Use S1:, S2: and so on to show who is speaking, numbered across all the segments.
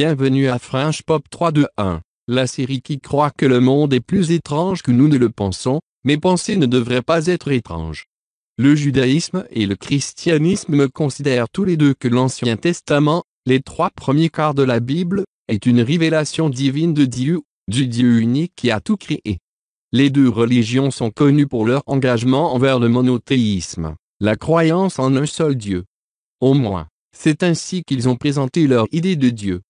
S1: Bienvenue à French Pop 321, la série qui croit que le monde est plus étrange que nous ne le pensons, mais penser ne devrait pas être étrange. Le judaïsme et le christianisme considèrent tous les deux que l'Ancien Testament, les trois premiers quarts de la Bible, est une révélation divine de Dieu, du Dieu unique qui a tout créé. Les deux religions sont connues pour leur engagement envers le monothéisme, la croyance en un seul Dieu. Au moins, c'est ainsi qu'ils ont présenté leur idée de Dieu.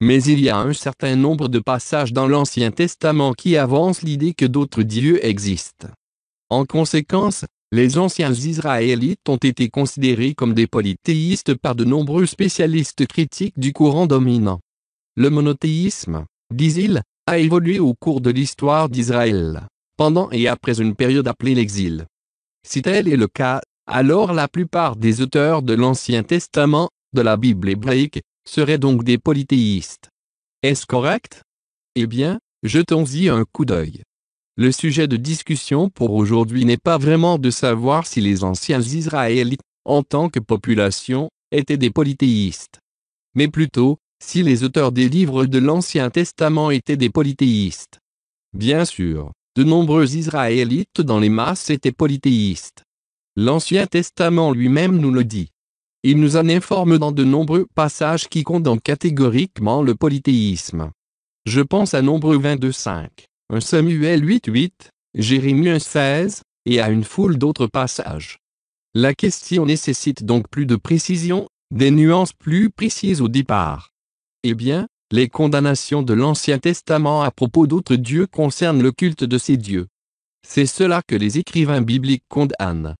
S1: Mais il y a un certain nombre de passages dans l'Ancien Testament qui avancent l'idée que d'autres dieux existent. En conséquence, les anciens Israélites ont été considérés comme des polythéistes par de nombreux spécialistes critiques du courant dominant. Le monothéisme, disent-ils, a évolué au cours de l'histoire d'Israël, pendant et après une période appelée l'exil. Si tel est le cas, alors la plupart des auteurs de l'Ancien Testament, de la Bible hébraïque, seraient donc des polythéistes. Est-ce correct? Eh bien, jetons-y un coup d'œil. Le sujet de discussion pour aujourd'hui n'est pas vraiment de savoir si les anciens Israélites, en tant que population, étaient des polythéistes. Mais plutôt, si les auteurs des livres de l'Ancien Testament étaient des polythéistes. Bien sûr, de nombreux Israélites dans les masses étaient polythéistes. L'Ancien Testament lui-même nous le dit. Il nous en informe dans de nombreux passages qui condamnent catégoriquement le polythéisme. Je pense à Nombreux 22.5, un Samuel 8.8, Jérémie 16, et à une foule d'autres passages. La question nécessite donc plus de précision, des nuances plus précises au départ. Eh bien, les condamnations de l'Ancien Testament à propos d'autres dieux concernent le culte de ces dieux. C'est cela que les écrivains bibliques condamnent.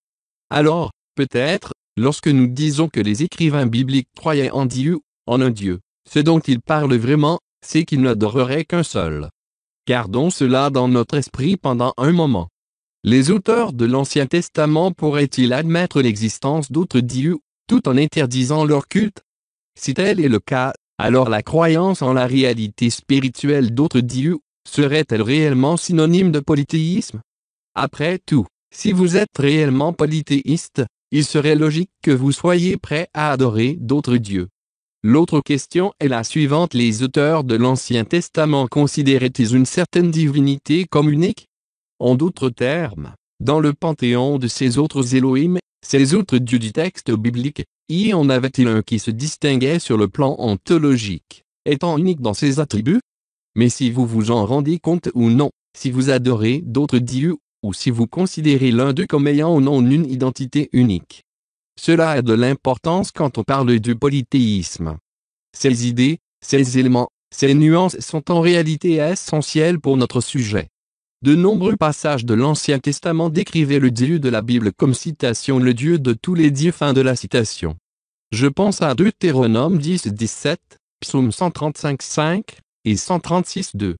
S1: Alors, peut-être, Lorsque nous disons que les écrivains bibliques croyaient en Dieu, en un Dieu, ce dont ils parlent vraiment, c'est qu'ils n'adoreraient qu'un seul. Gardons cela dans notre esprit pendant un moment. Les auteurs de l'Ancien Testament pourraient-ils admettre l'existence d'autres dieux, tout en interdisant leur culte? Si tel est le cas, alors la croyance en la réalité spirituelle d'autres dieux, serait-elle réellement synonyme de polythéisme? Après tout, si vous êtes réellement polythéiste, il serait logique que vous soyez prêt à adorer d'autres dieux. L'autre question est la suivante. Les auteurs de l'Ancien Testament considéraient-ils une certaine divinité comme unique? En d'autres termes, dans le panthéon de ces autres Elohim, ces autres dieux du texte biblique, y en avait-il un qui se distinguait sur le plan ontologique, étant unique dans ses attributs? Mais si vous vous en rendez compte ou non, si vous adorez d'autres dieux ou si vous considérez l'un d'eux comme ayant ou non une identité unique. Cela a de l'importance quand on parle du polythéisme. Ces idées, ces éléments, ces nuances sont en réalité essentielles pour notre sujet. De nombreux passages de l'Ancien Testament décrivaient le Dieu de la Bible comme citation le Dieu de tous les dieux. Fin de la citation. Je pense à Deutéronome 10, 17, Psaume 135, 5 et 136, 2.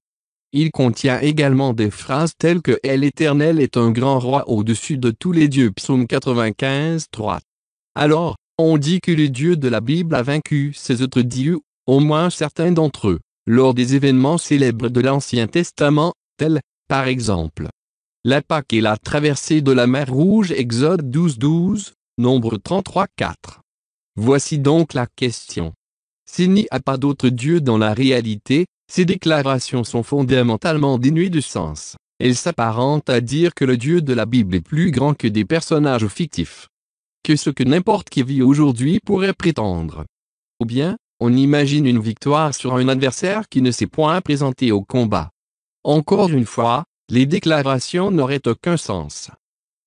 S1: Il contient également des phrases telles que L'Éternel est un grand roi au-dessus de tous les dieux. Psaume 95, 3. Alors, on dit que le Dieu de la Bible a vaincu ces autres dieux, au moins certains d'entre eux, lors des événements célèbres de l'Ancien Testament, tels, par exemple, la Pâque et la traversée de la mer Rouge Exode 12, 12, Nombre 33, 4. Voici donc la question. S'il n'y a pas d'autre Dieu dans la réalité, ces déclarations sont fondamentalement dénuées de sens. Elles s'apparentent à dire que le Dieu de la Bible est plus grand que des personnages fictifs. Que ce que n'importe qui vit aujourd'hui pourrait prétendre. Ou bien, on imagine une victoire sur un adversaire qui ne s'est point présenté au combat. Encore une fois, les déclarations n'auraient aucun sens.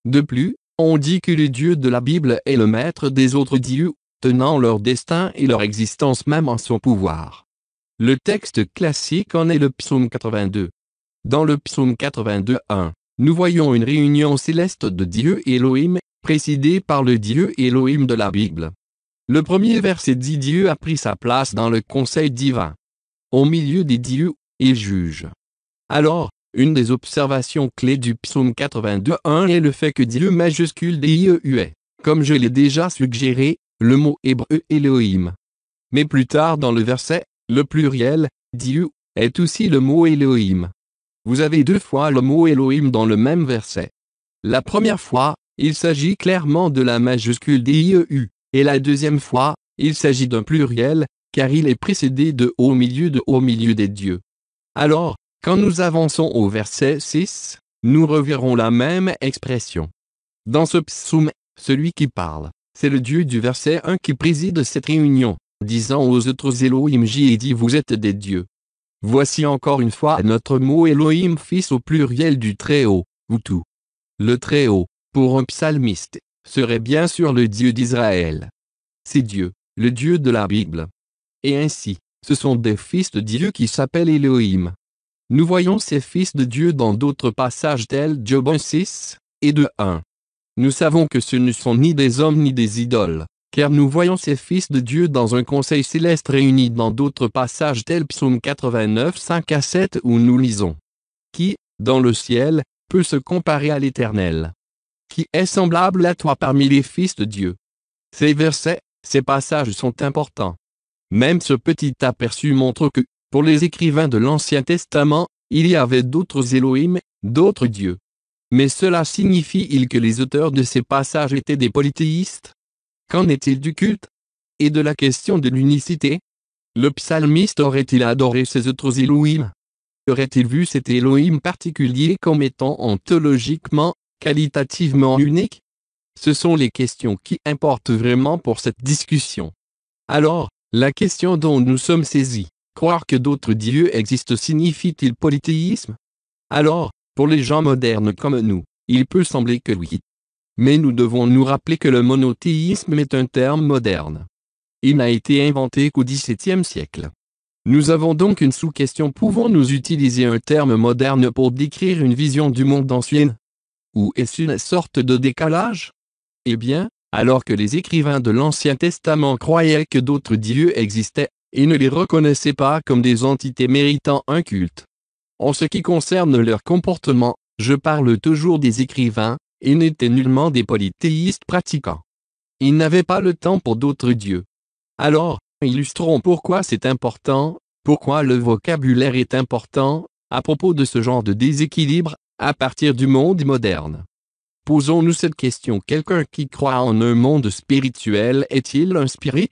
S1: De plus, on dit que le Dieu de la Bible est le maître des autres dieux, tenant leur destin et leur existence même en son pouvoir. Le texte classique en est le psaume 82. Dans le psaume 82.1, nous voyons une réunion céleste de Dieu Elohim, présidée par le Dieu Elohim de la Bible. Le premier verset dit Dieu a pris sa place dans le conseil divin. Au milieu des dieux, il juge. Alors, une des observations clés du psaume 82.1 est le fait que Dieu majuscule D-I-E-U est, comme je l'ai déjà suggéré, le mot hébreu Elohim. Mais plus tard dans le verset, le pluriel, Dieu, est aussi le mot Elohim. Vous avez deux fois le mot Elohim dans le même verset. La première fois, il s'agit clairement de la majuscule DIEU, et la deuxième fois, il s'agit d'un pluriel, car il est précédé de au milieu de au milieu des dieux. Alors, quand nous avançons au verset 6, nous reverrons la même expression. Dans ce psaume, celui qui parle, c'est le Dieu du verset 1 qui préside cette réunion, disant aux autres Elohim dit vous êtes des dieux. Voici encore une fois notre mot Elohim fils au pluriel du Très-Haut, ou tout. Le Très-Haut, pour un psalmiste, serait bien sûr le Dieu d'Israël. C'est Dieu, le Dieu de la Bible. Et ainsi, ce sont des fils de Dieu qui s'appellent Elohim. Nous voyons ces fils de Dieu dans d'autres passages tels Job 1 6 et de 1. Nous savons que ce ne sont ni des hommes ni des idoles, car nous voyons ces fils de Dieu dans un conseil céleste réunis dans d'autres passages tels Psaume 89 5 à 7 où nous lisons. Qui, dans le ciel, peut se comparer à l'Éternel? Qui est semblable à toi parmi les fils de Dieu? Ces versets, ces passages sont importants. Même ce petit aperçu montre que, pour les écrivains de l'Ancien Testament, il y avait d'autres Elohim, d'autres dieux. Mais cela signifie-il que les auteurs de ces passages étaient des polythéistes? Qu'en est-il du culte Et de la question de l'unicité? Le psalmiste aurait-il adoré ces autres Elohim? Aurait-il vu cet Elohim particulier comme étant ontologiquement, qualitativement unique? Ce sont les questions qui importent vraiment pour cette discussion. Alors, la question dont nous sommes saisis, Croire que d'autres dieux existent signifie-t-il polythéisme? Alors, pour les gens modernes comme nous, il peut sembler que oui. Mais nous devons nous rappeler que le monothéisme est un terme moderne. Il n'a été inventé qu'au XVIIe siècle. Nous avons donc une sous-question. Pouvons-nous utiliser un terme moderne pour décrire une vision du monde ancienne? Ou est-ce une sorte de décalage? Eh bien, alors que les écrivains de l'Ancien Testament croyaient que d'autres dieux existaient, et ne les reconnaissaient pas comme des entités méritant un culte. En ce qui concerne leur comportement, je parle toujours des écrivains, ils n'étaient nullement des polythéistes pratiquants. Ils n'avaient pas le temps pour d'autres dieux. Alors, illustrons pourquoi c'est important, pourquoi le vocabulaire est important, à propos de ce genre de déséquilibre, à partir du monde moderne. Posons-nous cette question. Quelqu'un qui croit en un monde spirituel est-il un spirit?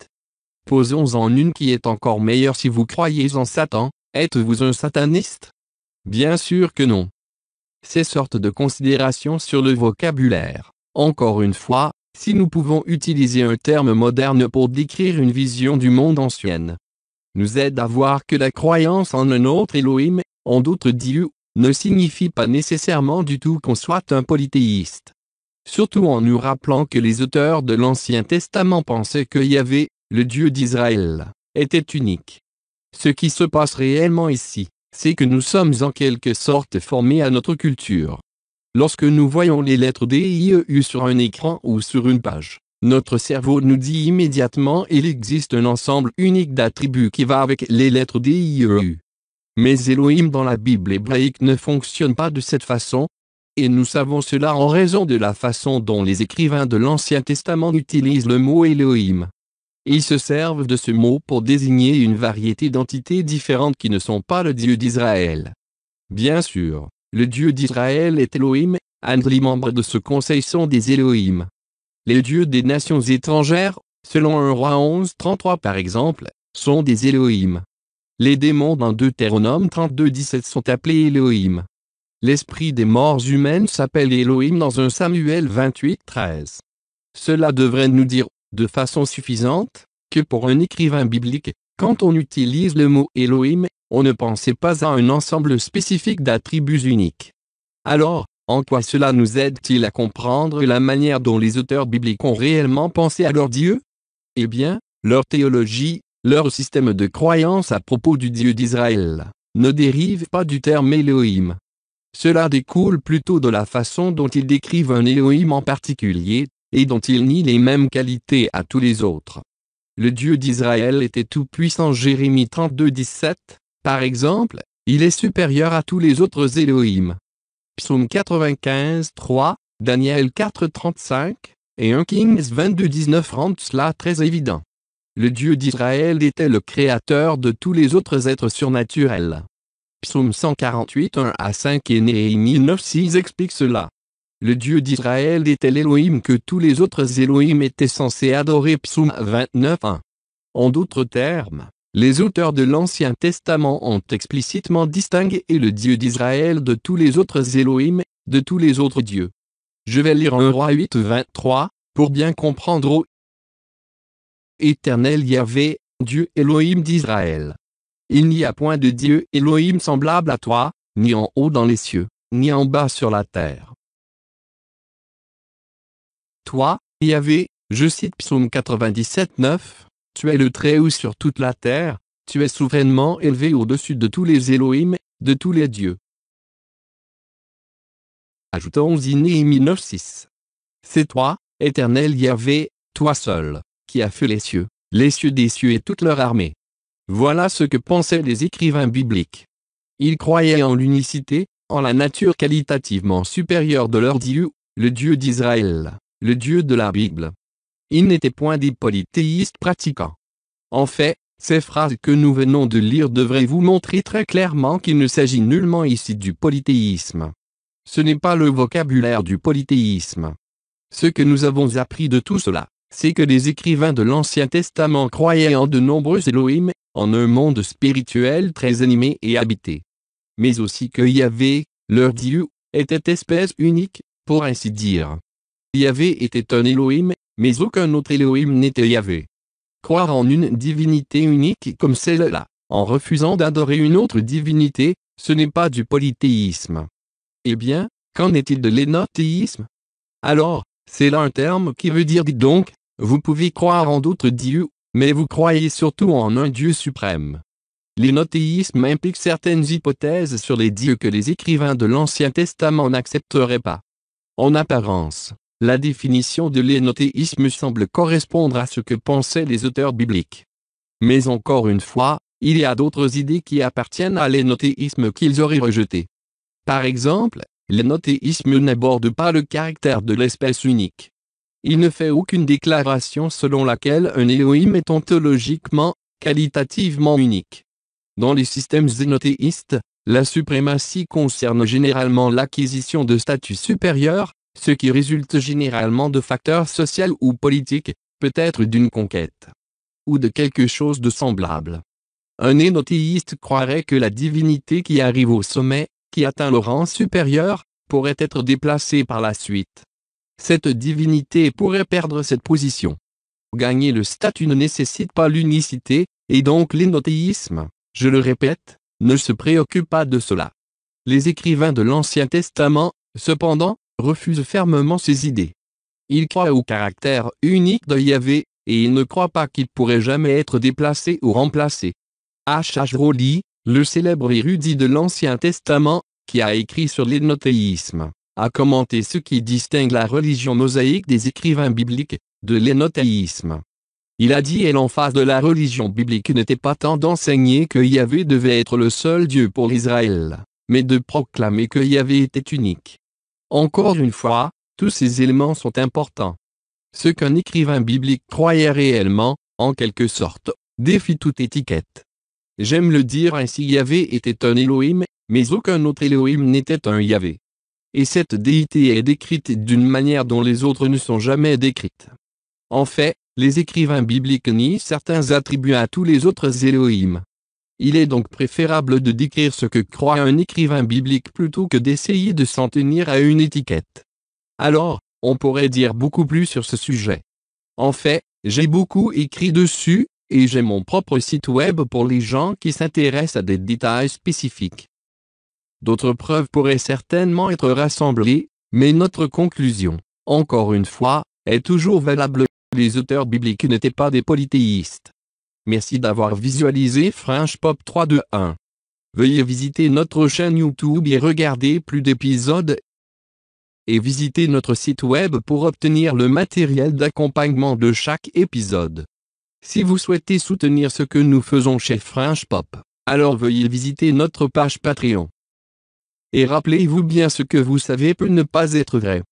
S1: Posons-en une qui est encore meilleure si vous croyez en Satan, êtes-vous un sataniste? Bien sûr que non. Ces sortes de considérations sur le vocabulaire, encore une fois, si nous pouvons utiliser un terme moderne pour décrire une vision du monde ancienne, nous aide à voir que la croyance en un autre Elohim, en d'autres dieux, ne signifie pas nécessairement du tout qu'on soit un polythéiste. Surtout en nous rappelant que les auteurs de l'Ancien Testament pensaient qu'il y avait, le Dieu d'Israël, était unique. Ce qui se passe réellement ici, c'est que nous sommes en quelque sorte formés à notre culture. Lorsque nous voyons les lettres DIEU sur un écran ou sur une page, notre cerveau nous dit immédiatement il existe un ensemble unique d'attributs qui va avec les lettres DIEU. Mais Elohim dans la Bible hébraïque ne fonctionne pas de cette façon, et nous savons cela en raison de la façon dont les écrivains de l'Ancien Testament utilisent le mot Elohim. Ils se servent de ce mot pour désigner une variété d'entités différentes qui ne sont pas le Dieu d'Israël. Bien sûr, le Dieu d'Israël est Elohim, et les membres de ce conseil sont des Elohim. Les dieux des nations étrangères, selon un roi 11.33 par exemple, sont des Elohim. Les démons dans Deutéronome 32.17 sont appelés Elohim. L'esprit des morts humaines s'appelle Elohim dans un Samuel 28.13. Cela devrait nous dire de façon suffisante, que pour un écrivain biblique, quand on utilise le mot Elohim, on ne pensait pas à un ensemble spécifique d'attributs uniques. Alors, en quoi cela nous aide-t-il à comprendre la manière dont les auteurs bibliques ont réellement pensé à leur Dieu? Eh bien, leur théologie, leur système de croyance à propos du Dieu d'Israël, ne dérive pas du terme Elohim. Cela découle plutôt de la façon dont ils décrivent un Elohim en particulier, et dont il nie les mêmes qualités à tous les autres. Le Dieu d'Israël était tout-puissant Jérémie 32 17, par exemple, il est supérieur à tous les autres Elohim. Psaume 95 3, Daniel 4 35, et 1 Kings 22 19 rendent cela très évident. Le Dieu d'Israël était le créateur de tous les autres êtres surnaturels. Psaume 148 1 à 5 et Néhémie 9 6 explique cela. Le Dieu d'Israël était l'Élohim que tous les autres Elohim étaient censés adorer. Psaume 29.1. En d'autres termes, les auteurs de l'Ancien Testament ont explicitement distingué le Dieu d'Israël de tous les autres Elohim, de tous les autres dieux. Je vais lire 1 roi 8 23, pour bien comprendre au Éternel Yahvé, Dieu Elohim d'Israël. Il n'y a point de Dieu Elohim semblable à toi, ni en haut dans les cieux, ni en bas sur la terre. Toi, Yahvé, je cite Psaume 97 9, tu es le Très-Haut sur toute la terre, tu es souverainement élevé au-dessus de tous les Elohim, de tous les dieux. Ajoutons Néhémie 9.6. C'est toi, éternel Yahvé, toi seul, qui as fait les cieux, les cieux des cieux et toute leur armée. Voilà ce que pensaient les écrivains bibliques. Ils croyaient en l'unicité, en la nature qualitativement supérieure de leur Dieu, le Dieu d'Israël, le Dieu de la Bible. Ils n'étaient point des polythéistes pratiquants. En fait, ces phrases que nous venons de lire devraient vous montrer très clairement qu'il ne s'agit nullement ici du polythéisme. Ce n'est pas le vocabulaire du polythéisme. Ce que nous avons appris de tout cela, c'est que les écrivains de l'Ancien Testament croyaient en de nombreux Elohim, en un monde spirituel très animé et habité. Mais aussi que Yahvé, leur Dieu, était espèce unique, pour ainsi dire. Yahvé était un Elohim, mais aucun autre Elohim n'était Yahvé. Croire en une divinité unique comme celle-là, en refusant d'adorer une autre divinité, ce n'est pas du polythéisme. Eh bien, qu'en est-il de l'énothéisme Alors, c'est là un terme qui veut dire dites donc, vous pouvez croire en d'autres dieux, mais vous croyez surtout en un Dieu suprême. L'énothéisme implique certaines hypothèses sur les dieux que les écrivains de l'Ancien Testament n'accepteraient pas. En apparence, la définition de l'énothéisme semble correspondre à ce que pensaient les auteurs bibliques. Mais encore une fois, il y a d'autres idées qui appartiennent à l'énothéisme qu'ils auraient rejetées. Par exemple, l'énothéisme n'aborde pas le caractère de l'espèce unique. Il ne fait aucune déclaration selon laquelle un Elohim est ontologiquement, qualitativement unique. Dans les systèmes énothéistes, la suprématie concerne généralement l'acquisition de statut supérieur, ce qui résulte généralement de facteurs sociaux ou politiques, peut-être d'une conquête. Ou de quelque chose de semblable. Un énothéiste croirait que la divinité qui arrive au sommet, qui atteint le rang supérieur, pourrait être déplacé par la suite. Cette divinité pourrait perdre cette position. Gagner le statut ne nécessite pas l'unicité, et donc l'énothéisme, je le répète, ne se préoccupe pas de cela. Les écrivains de l'Ancien Testament, cependant, refusent fermement ces idées. Ils croient au caractère unique de Yahvé, et ils ne croient pas qu'il pourrait jamais être déplacé ou remplacé. H. H. Rowley, le célèbre érudit de l'Ancien Testament, qui a écrit sur l'énothéisme, a commenté ce qui distingue la religion mosaïque des écrivains bibliques, de l'énothéisme. Il a dit et l'emphase de la religion biblique n'était pas tant d'enseigner que Yahvé devait être le seul Dieu pour Israël, mais de proclamer que Yahvé était unique. Encore une fois, tous ces éléments sont importants. Ce qu'un écrivain biblique croyait réellement, en quelque sorte, défie toute étiquette. J'aime le dire ainsi Yahvé était un Elohim, mais aucun autre Elohim n'était un Yahvé. Et cette déité est décrite d'une manière dont les autres ne sont jamais décrites. En fait, les écrivains bibliques nient certains attributs à tous les autres Elohim. Il est donc préférable de décrire ce que croit un écrivain biblique plutôt que d'essayer de s'en tenir à une étiquette. Alors, on pourrait dire beaucoup plus sur ce sujet. En fait, j'ai beaucoup écrit dessus, et j'ai mon propre site web pour les gens qui s'intéressent à des détails spécifiques. D'autres preuves pourraient certainement être rassemblées, mais notre conclusion, encore une fois, est toujours valable. Les auteurs bibliques n'étaient pas des polythéistes. Merci d'avoir visualisé French Pop 321. Veuillez visiter notre chaîne YouTube et regarder plus d'épisodes. Et visiter notre site web pour obtenir le matériel d'accompagnement de chaque épisode. Si vous souhaitez soutenir ce que nous faisons chez French Pop, alors veuillez visiter notre page Patreon. Et rappelez-vous bien ce que vous savez peut ne pas être vrai.